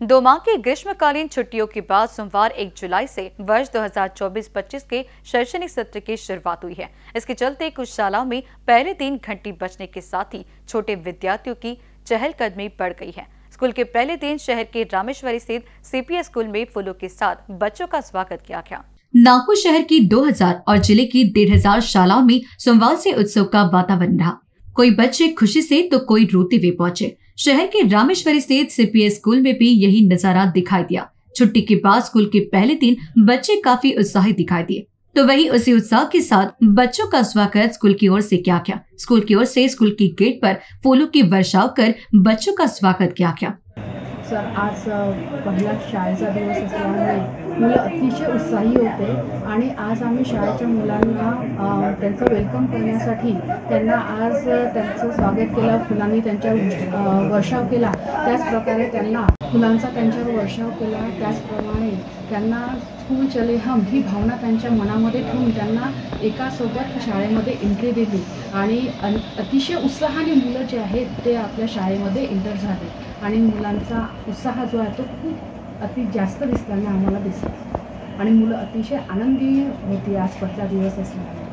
दो माह की ग्रीष्मकालीन छुट्टियों के बाद सोमवार 1 जुलाई से वर्ष 2024-25 के शैक्षणिक सत्र की शुरुआत हुई है। इसके चलते कुछ शालाओं में पहले दिन घंटी बजने के साथ ही छोटे विद्यार्थियों की चहलकदमी बढ़ गई है। स्कूल के पहले दिन शहर के रामेश्वरी स्थित सीपीएस स्कूल में फूलों के साथ बच्चों का स्वागत किया गया। नागपुर शहर की 2000 और ज़िले की डेढ़ हज़ार शालाओं में सोमवार से उत्सव का वातावरण रहा। कोई बच्चे खुशी से तो कोई रोते हुए पहुँचे। शहर के रामेश्वरी स्थित सीपीएस स्कूल में भी यही नज़ारा दिखाई दिया। छुट्टी के बाद स्कूल के पहले दिन बच्चे काफ़ी उत्साहित दिखाई दिए। तो वही उसी उत्साह के साथ बच्चों का स्वागत स्कूल की ओर से क्या क्या स्कूल की ओर से स्कूल की गेट पर फूलों की वर्षाव कर बच्चों का स्वागत किया गया। सर आज पहिला शाळेचा दिवस असल्यामुळे मुलं अतिशय उत्साही होते आणि आज आम्ही शाळेच्या मुलांना त्यांचं वेलकम करण्यासाठी त्यांना आज त्यांचं स्वागत केलं फुलांनी त्यांच्या वर्षाव केला. त्याचप्रकारे त्यांना फुलांचा त्यांच्यावर वर्षाव केला त्याचप्रमाणे त्यांना स्कूल चले हम ही भावना त्यांच्या मनामध्ये ठेवून त्यांना एकासोबत शाळेमध्ये एंट्री दिली. आणि अतिशय उत्साहाने मुलं जे आहेत ते आपल्या शाळेमध्ये एंटर झाले. आणि मुलांचा उत्साह जो आहे तो खूप अति जास्त दिसताना आम्हाला दिसतो आणि मुलं अतिशय आनंदी होती आज पहिला दिवस असल्यामुळे.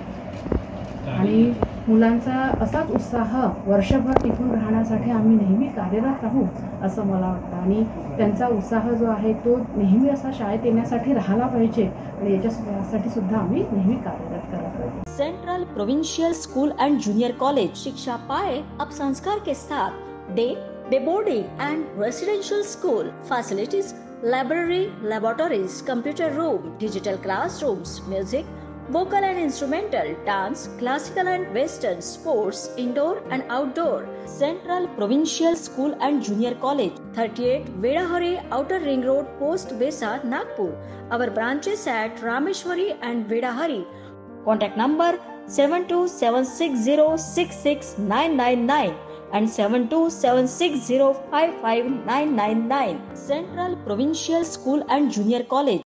आणि मुलांचा असाच उत्साह वर्षभर टिकून राहण्यासाठी आम्ही नेहमी कार्यरत राहू असं मला वाटतं. आणि त्यांचा उत्साह जो आहे तो नेहमी असा शाळेत येण्यासाठी राहिला पाहिजे. आणि याच्यासाठी सुद्धा आम्ही नेहमी कार्यरत करायला पाहिजे central provincial school and junior college शिक्षा पाए अब संस्कार के साथ day day boarding and residential school facilities library laboratories computer room digital classrooms music vocal and instrumental, dance, classical and western, sports, indoor and outdoor, Central Provincial School and Junior College, 38 Vedahari Outer Ring Road, Post Besa, Nagpur. Our branches at Rameshwari and Vedahari. Contact number 72760669999 and 72760559999. Central Provincial School and Junior College.